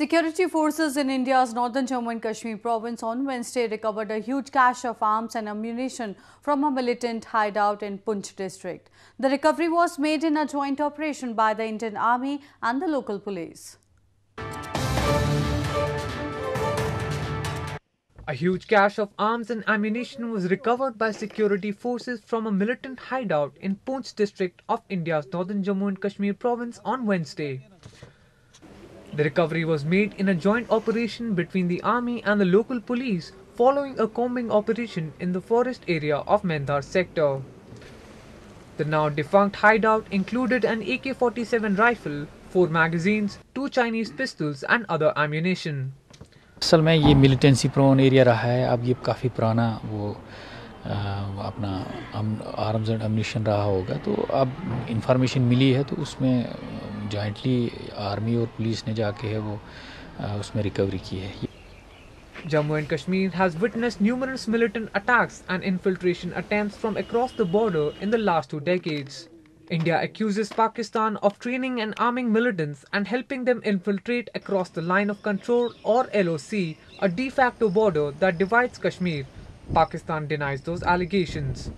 Security forces in India's northern Jammu and Kashmir province on Wednesday recovered a huge cache of arms and ammunition from a militant hideout in Poonch district. The recovery was made in a joint operation by the Indian Army and the local police. A huge cache of arms and ammunition was recovered by security forces from a militant hideout in Poonch district of India's northern Jammu and Kashmir province on Wednesday. The recovery was made in a joint operation between the army and the local police following a combing operation in the forest area of Mendhar sector. The now defunct hideout included an AK-47 rifle, four magazines, two Chinese pistols and other ammunition. असल में ये militancy prone area रहा है अब ये काफ़ी पुराना वो आ, अपना आर्म्स एंड अम्यूनिशन रहा होगा तो अब इंफॉर्मेशन मिली है तो उसमें जॉइंटली आर्मी और पुलिस ने जाके है वो आ, उसमें रिकवरी की है Jammu and Kashmir has witnessed numerous militant attacks and infiltration attempts from across the border in the last two decades. India accuses Pakistan of training and arming militants and helping them infiltrate across the line of control or LOC, a de facto border that divides Kashmir. Pakistan denies those allegations.